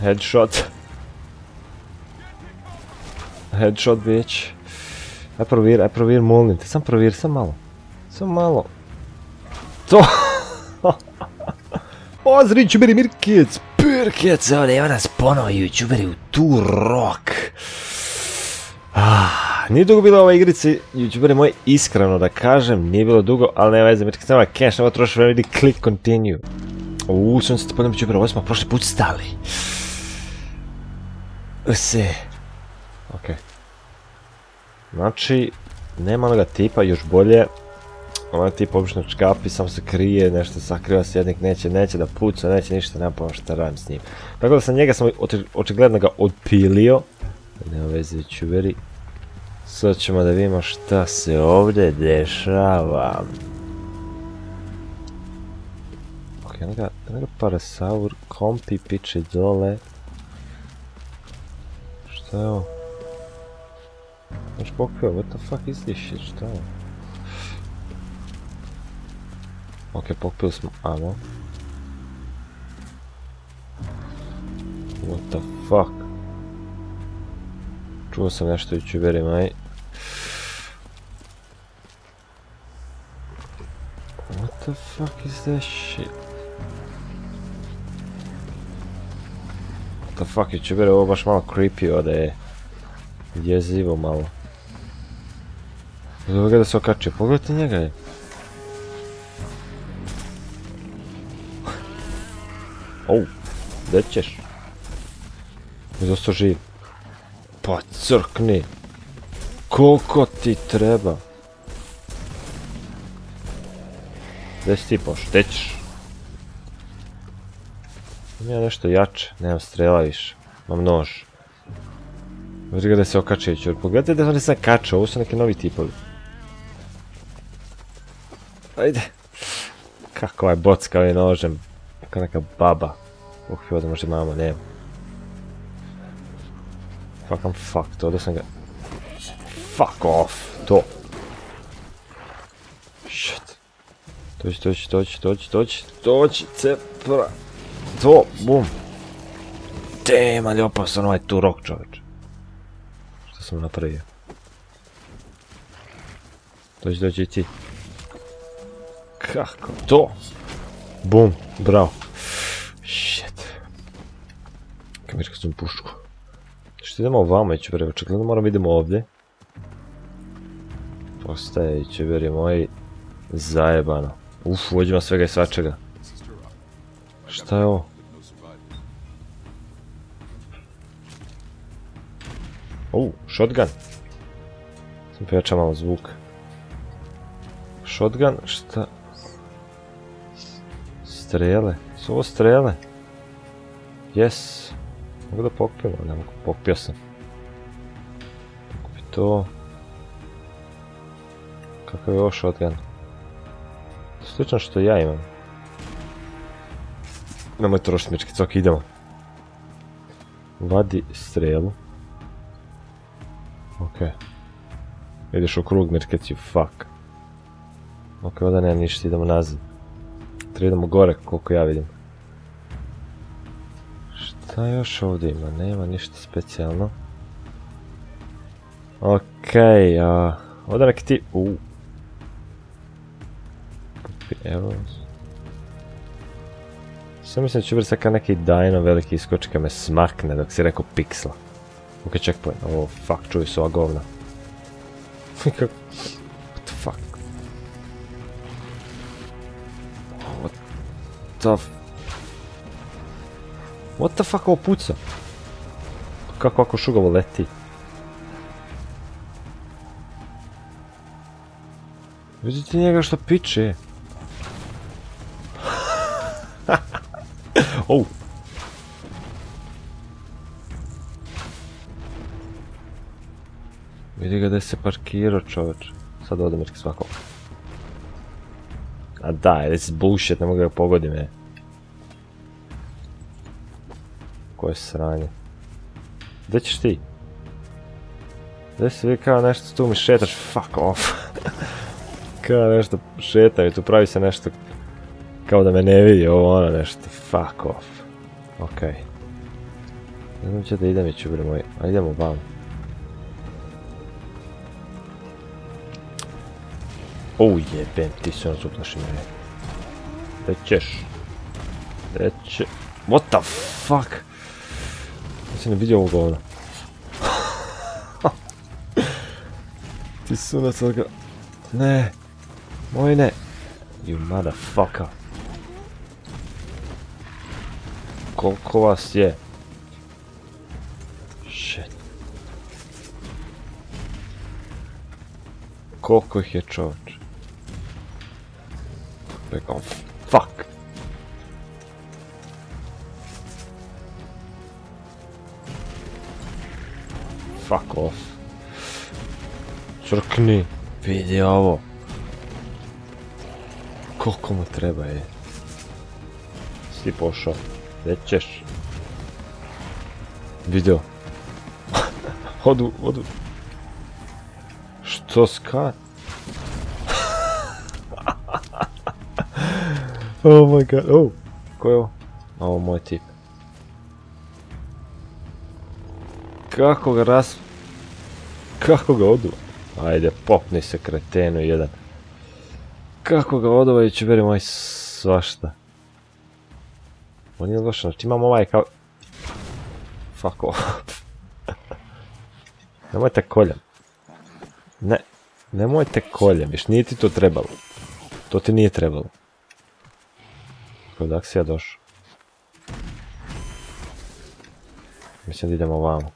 Headshot. Headshot, bitch. Aj provir, aj provir, molim te. Sam provir, sam malo. Sam malo. To! Pozri, čuberi Mirkec! Pirkec, ovdje evo nas ponovo youtuberi u tu rock. Ah, nije dugo bilo ova igrica, youtuberi moji, iskreno da kažem, nije bilo dugo, ali nema veze, Mirkec nema cash, nema troši vremena, idi click continue. Uuu, sam se ti podnem youtuberi, ovo smo prošli put stali. Se. Okej. Znači, nema onoga tipa, još bolje. Onaj tip obično čkapi, samo se krije, nešto sakriva se, neće, neće da puca, neće ništa, nema pojma šta radim s njim. Tako da sam njega sam oči- očigledno ga odpilio. Nema veze, čuveri. Sad ćemo da vidimo šta se ovdje dešava. Ok, eno ga, eno ga parasaur, kompi piče dole. Šta je ovo? Znaš pokrio, what the fuck is this shit, šta je ovo? Ok, pokupili smo ammo. What the fuck? Čuo sam nešto i čuveri maj. What the fuck is that shit? The fuck je čuveri, ovo baš malo creepy ode je. Jezivo malo. Zove ga da se okačio, pogledajte njega je. Au, gdje ćeš? Zostao živ. Pa crkni. Koliko ti treba? Gdje si ti ćeš? Imam ja nešto jače, nemam strela više. Imam nož. Vidi da se okače ću. Pogledajte da ne sam kačao, ovo su neki novi tipovi. Ajde. Kako ovaj bocka ovim nožem. Kao neka baba. Uh, ovdje možda mama, nema. Fuck, I'm fucked, ovdje sam ga... Fuck off, to. Shit. Doći, doći, doći, doći, doći, doći, cepra. To, bum. Damn, ali opasan ovaj turok čoveč. Što sam napravio? Doći, doći i ti. Kako to? Bum, bravo. Shit. Kamerka sam pušku. Što idemo ovamo ići bre, očigledno moram idemo ovdje. Postaje ići bre moji zajebano. Uf, uđima svega i svačega. Šta je ovo? Shotgun. Sam pojačao malo zvuk. Shotgun, šta? Strele. Su ovo strele? Yes. Mogu da pokupim, ne mogu. Pokupio sam. Pokupi to. Kakav je ovo shotgun? Slično što ja imam. Nemoj trošiti mečki, cok, idemo. Vadi strelu. Okej. Ideš u krug, Mirkec, you fuck. Ok, ovdje nema ništa, idemo nazad. Treba idemo gore, koliko ja vidim. Šta još ovdje ima? Nema ništa specijalno. Okej, a... Ovdje neki ti... Uuu. Evo. Sve mislim da ću sad kao neki dino veliki iskoči kad me smakne dok si rekao piksla. Ok, checkpoint. Oh, fuck, čuju se ova govna. What the fuck? What the... What the fuck ovo puca? Kako ako šugavo leti? Vidite njega što piče. oh. Vidi ga da se parkirao čoveč. Sad ode Mirki svako. A daj, this is bullshit, ne mogu ga pogodim je. Koje sranje. Gdje ćeš ti? Gdje si vi kao nešto tu mi šetaš, fuck off. kao nešto šetaju, tu pravi se nešto kao da me ne vidi, ovo ono nešto, fuck off. Okej. Ne znam će da idem ići, bre moj. A idemo vam. O jebem, ti se nas uplaši me. Gdje ćeš? Gdje će... What the fuck? Ja sam ne vidio ovo govno. ti sunac od ga... Ne! Moj ne! You motherfucker! Koliko vas je? Shit. Koliko ih je čovječ? Rekao, fuck. Fuck off. Crkni. Vidi ovo. Koliko mu treba je. Si pošao. Gdje ćeš? Video. odu, odu. Što skat? Oh my god, oh. Ko je ovo? Ovo moj tip. Kako ga ras... Kako ga odu? Ajde, popni se kretenu jedan. Kako ga odovajući, beri moj svašta. On je lošo, znači imam ovaj kao... Fuck off. Nemojte koljem. Ne, nemojte koljem, viš nije ti to trebalo. To ti nije trebalo. Kodak si ja došao? Mislim da idemo ovamo.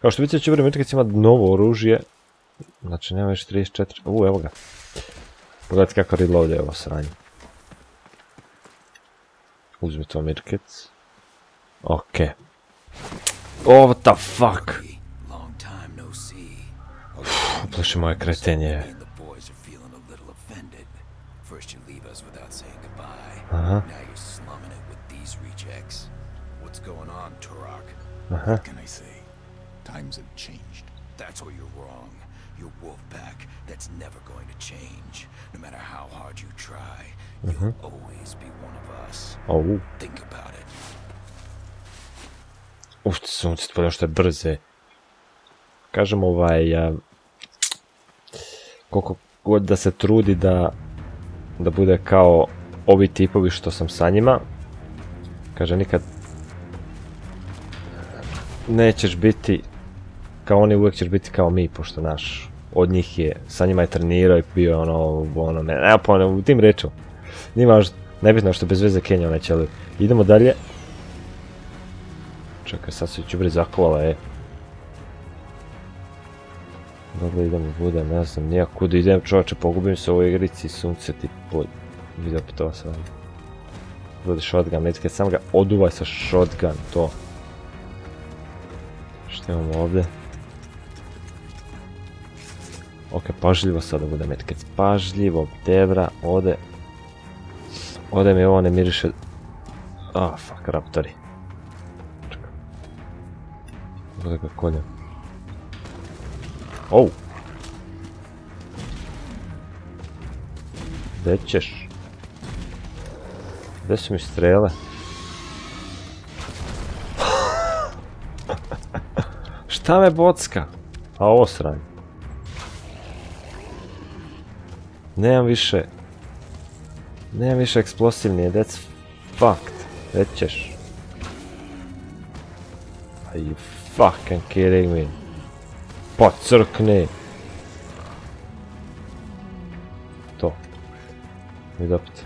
Kao što vidite će vremena kad ima novo oružje. Znači nema još 34. U, evo ga. Pogledajte kako reload je ovo sranje. Uzmi to mirkec. Okej. Oh, what the fuck? Uplaši moje kretenje. Me and the boys are feeling a little offended. First you leave us without saying Aha. Now you're slumming it with these rejects. What's going on, Turok? Aha. What can I say? Times have changed. That's where you're wrong. You're Wolfpack. That's never going to change. No matter how hard you try, you'll always be one of us. Au. Think about it. Uf, sunce tvoje što je brze. Kažem ovaj... a, koliko god da se trudi da... Da bude kao ovi tipovi što sam sa njima. Kaže nikad... Nećeš biti... Kao oni uvijek ćeš biti kao mi, pošto naš... Od njih je, sa njima je trenirao i bio je ono, ono, ne, ne, ono, u tim reču. Važno, nebitno što bez veze Kenja onaj čeli. Idemo dalje. Čekaj, sad se ću zakovala, e. Dobro, idemo bude, ne znam, nijak kud idem, čovječe, pogubim se u ovoj igrici, sunce ti pod... Vidio bi to sve. Bude shotgun, medkit, sam ga oduvaj sa shotgun, to. Što imamo ovdje? Ok, pažljivo sad da bude medkit, pažljivo, debra, ode. Ode mi ovo ne miriše... Ah, fuck, raptori. Bude ga koljem. Oh! Gdje ćeš? Gdje su mi strele? Šta me bocka? A ovo sranje. Nemam više... Nemam više eksplosivnije, that's fucked. Gdje ćeš? Are you fucking kidding me? Pocrkni! To. Vidi opet.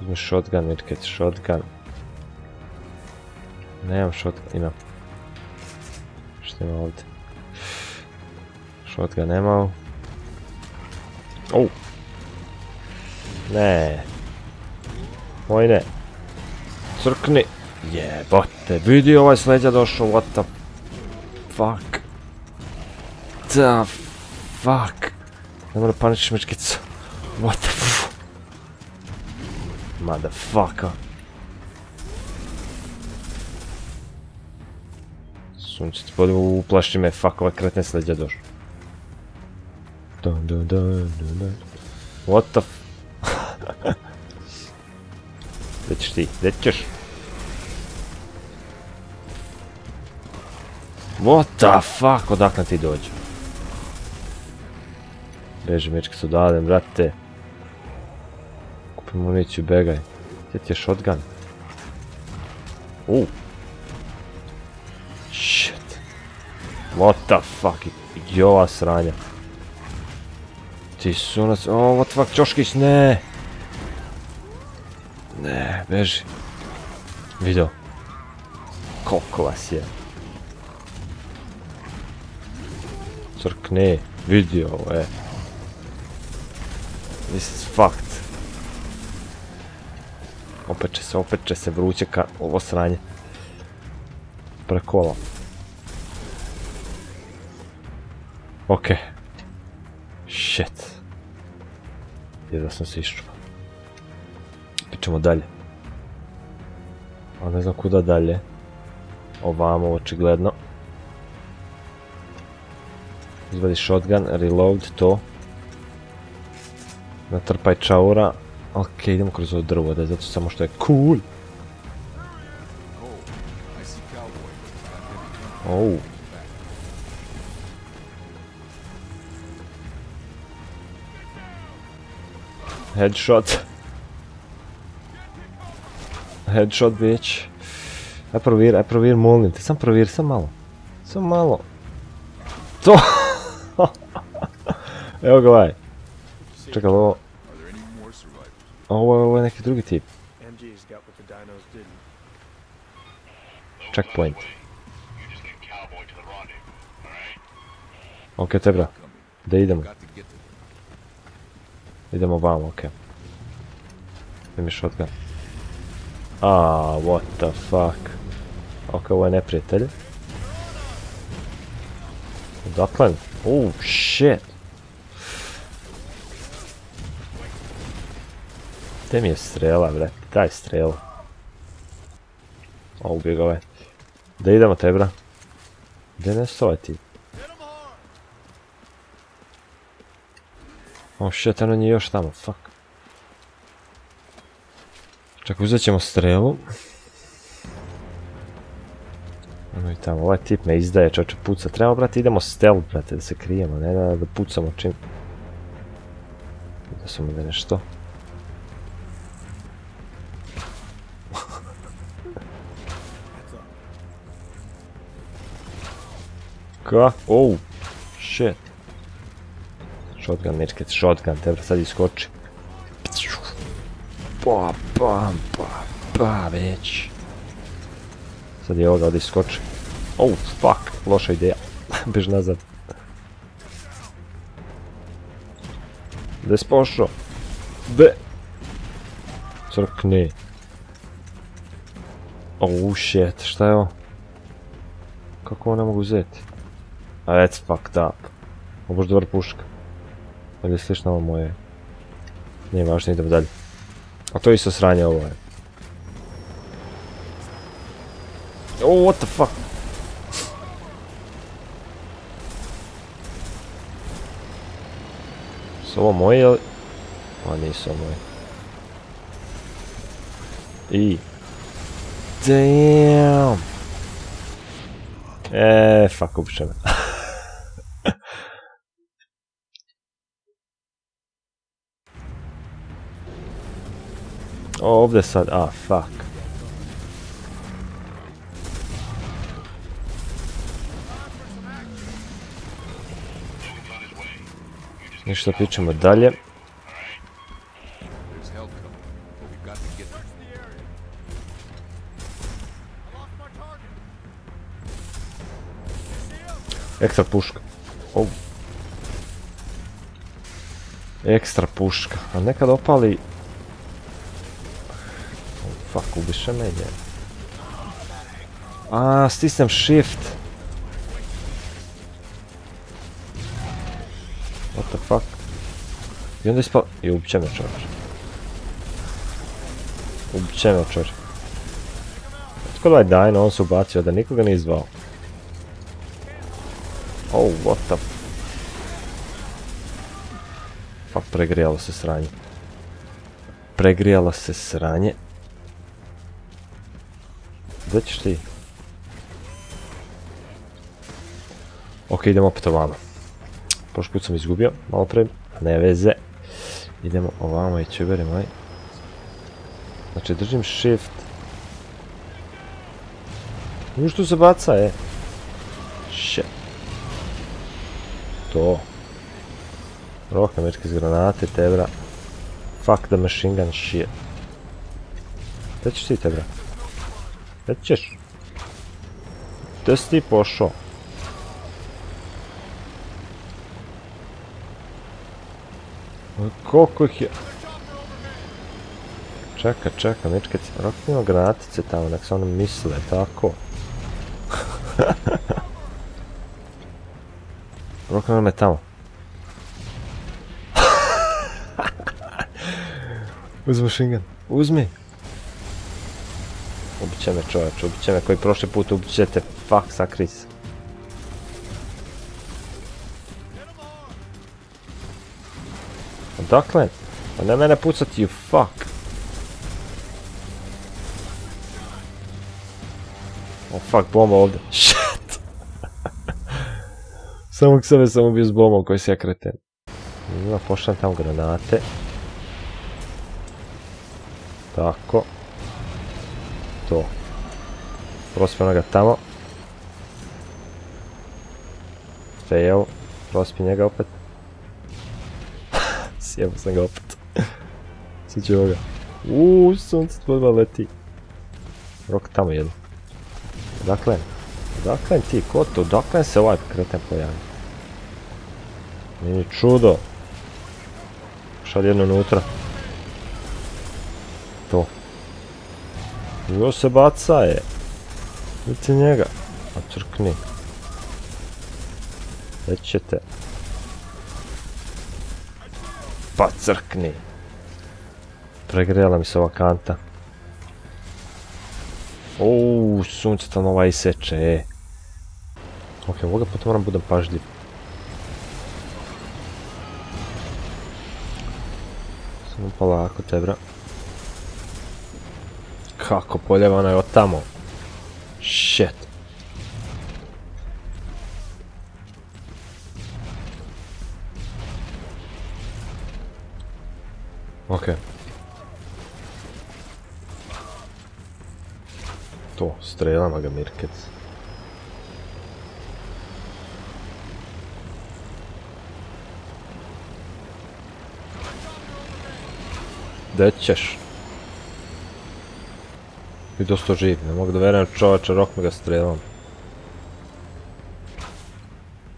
Uzmi shotgun, midket, shotgun. Nemam shotgun, imam. Što ima ovdje? Shotgun nemao. Au! Ne. Moj ne. Crkni. Jebote, vidi ovaj s leđa došao, what the fuck. The fuck. Ne mora paničiš mečkicu. What the fuck. Motherfucker. Sunce ti podio uplaši me, fuck, ovaj kreten s leđa došao. Dun dun dun dun dun. What the f... Gdje ćeš ti? Gdje ćeš? What the fuck, odakle ti dođu? Beži mečki su dale, brate. Municiju, begaj. Gdje ti je shotgun? Uh. Shit. What the fuck, i ova sranja. Ti sunac, oh, what the fuck, Ćoškić, ne! Ne, beži. Video. Koliko vas je? Crkne, vidio, e. This is fucked. Opet će se, opet će se vruće ka ovo sranje. Prekola. Okej. Shit. Jedva sam se iščuo. Pićemo dalje. A ne znam kuda dalje. Ovamo, očigledno. Izvadi shotgun, reload to. Natrpaj čaura. Ok, idemo kroz ovo drvo, da je zato samo što je cool. Oh. Headshot. Headshot, bitch. Aj provir, aj provir, molim te. Sam provir, sam malo. Sam malo. To! Evo ga ovaj. Čekaj, ovo, ovo, ovo je neki drugi tip. MG's got what the dinos didn't. Checkpoint. You just get cowboy to the rendezvous, alright? Ok, tebra. Da idemo. Idemo vamo, ok. Gdje mi shotgun? Ah, what the fuck. Ok, ovo je neprijatelj. Odakle? Oh, shit. Gdje mi je strela, bre? Daj strelu. O, ga ovaj. Da idemo, tebra. Gdje ne stoje ti? Oh shit, ono nije još tamo, fuck. Čak, uzet ćemo strelu. Ono i tamo, ovaj tip me izdaje, čoče puca. Treba, brate, idemo stealth, brate, da se krijemo, ne da, da pucamo čim. Da sam da nešto. Ka? Oh, shit. Shotgun, mečke, shotgun, tebra sad iskoči. Pa, pa, pa, pa, već. Sad je ovoga ovdje iskoči. Oh, fuck, loša ideja. Bež nazad. Gdje si pošao? Gdje? Crkni. Oh shit, šta je ovo? Kako ovo ne mogu uzeti? That's fucked up. Dobar puška. Ali je slično ovo moje. Nije važno, idemo dalje. A to je isto sranje ovo je. Oh, what the fuck? Moje ili... A nisu ovo moje. I... Damn! E, fuck, ubiće me. Ovdje sad, a, fuck. Ništa, pićemo dalje. Ekstra puška. Ekstra puška. A nekad opali... Fuck, ubiše me je. A, stisnem shift. What the fuck? I onda ispao... I ubiće me čovječ. Ubiće me čovječ. Tko da ovaj Dino, on se ubacio da nikoga nije zvao. Oh, what the... Fuck, pregrijalo se sranje. Pregrijalo se sranje. Gdje ćeš ti? Ok, idemo opet ovamo. Prošli put sam izgubio, malo pre, ne veze. Idemo ovamo i čeberi moj. Znači, držim shift. Viš tu se baca, e. Shit. To. Rok američke iz granate, tebra. Fuck the machine gun shit. Gdje ćeš ti, tebra? Gdje ćeš? Gdje si ti pošao? Koliko ih je... Čeka, čeka, nečke, rok ima granatice tamo, nek se ono misle, tako. Rok ima me tamo. Uzmi gun, uzmi. Ubit će me čovječ, ubit će me koji prošli put ubit ćete, fuck, sakri se. Odakle? Pa ne mene pucati, you fuck. Oh fuck, bomba ovdje. Shit! Samog sebe sam ubio s bombom koji se ja kreten. Ima tamo granate. Tako. To. Prospio ga tamo. Fail. Prospio njega opet. Sjebo sam ga opet. Sad ću ovoga. Uuu, sunce tvojba leti. Rok tamo jedno. Odakle? Odakle ti, ko to? Odakle se ovaj kreten pojavi? Nije ni čudo. Šalj jedno unutra. To. Još se baca je. Vidite njega. A crkni. Već ćete. Pa crkni. Pregrijala mi se ova kanta. Uuu, sunce tamo ovaj iseče, e. Ok, ovoga puta moram budem pažljiv. Samo polako, tebra. Kako poljevano je od tamo. Shit. Ok. To, strelama ga Mirkec. Gdje ćeš? I dosta živ, ne mogu da verujem čovača, rok me ga strelom.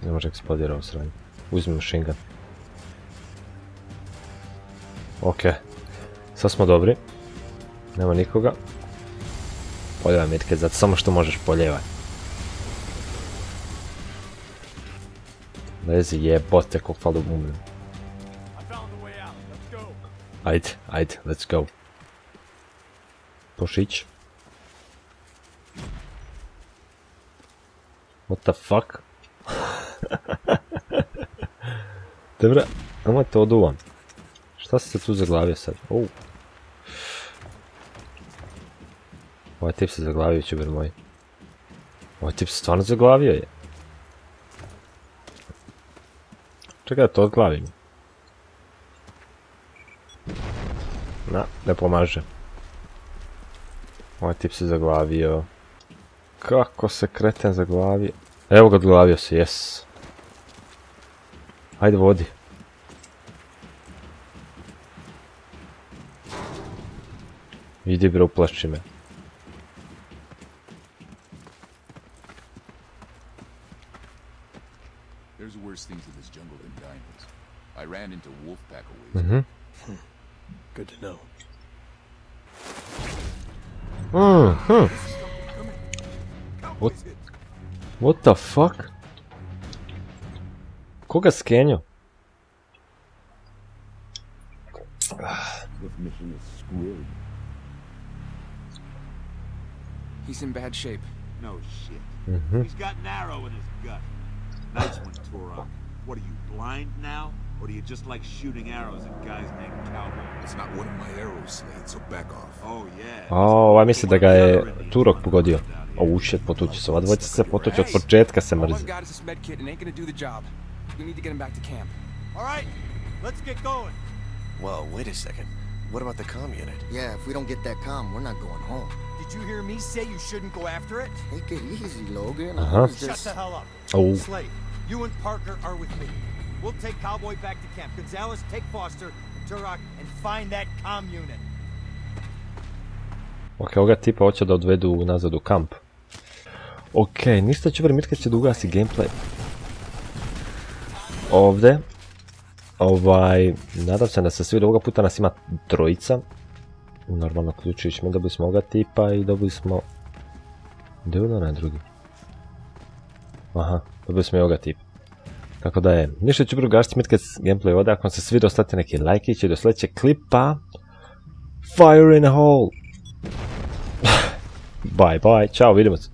Ne može eksplodirao u sranju. Uzmi machine gun. Ok. Sad smo dobri. Nema nikoga. Poljevaj mitke, zato samo što možeš poljevaj. Lezi jebote kog fali umrem. Ajde, ajde, let's go. Pošić. What the fuck? Dobra, nemoj to oduvam. Šta si se tu zaglavio sad? Oh. Ovaj tip se zaglavio, čuber moj. Ovaj tip se stvarno zaglavio je. Čekaj da to odglavim. Na, ne pomaže. Ovaj tip se zaglavio. Kako se kreten zaglavio? Evo ga odglavio se, jes. Ajde vodi. Idi bre, uplaši me. There's worse things in this jungle than diamonds. I ran into Wolfpack a ways. Mhm. Good to know. Mhm. What? What the fuck? Koga skenio? This mission is screwed. He's in bad shape. No shit. Mhm. He's got an arrow in his gut. Nice one, Turok. What are you, blind now? Or do you just like shooting arrows at guys named Cowboy? It's not one of my arrows, Slade, so back off. Oh, yeah. O, ovaj misli da ga je Turok pogodio. Down O, shit, potući se. Ova dvojica se potući od početka se All mrzi. I've got is this med kit and ain't gonna do the job. We need to get him back to camp. All right, let's get going. Whoa, wait a second. What about the comm unit? Yeah, if we don't get that comm, we're not going home. Did you hear me say you shouldn't go after it? Take it easy, Logan. Uh-huh. I was Shut just... the hell up. Oh. Slade, you and Parker are with me. We'll take Cowboy back to camp. Gonzalez, take Foster and Turok and find that comm unit. Ok, ovoga tipa hoće da odvedu nazad u kamp. Ok, ništa će vremirka će da ugasi gameplay. Ovdje. Ovaj, nadam se da se svi ovoga puta nas ima trojica. Normalno uključujući me, dobili smo ovoga tipa i dobili smo... Gdje je onaj drugi? Aha, dobili smo i ovoga tipa. Tako da je, ništa ću drugačiti mitke gameplay ovdje, ako vam se svidio ostavite neki lajkić i do sljedećeg klipa. Fire in a hole! Bye bye, čao, vidimo se.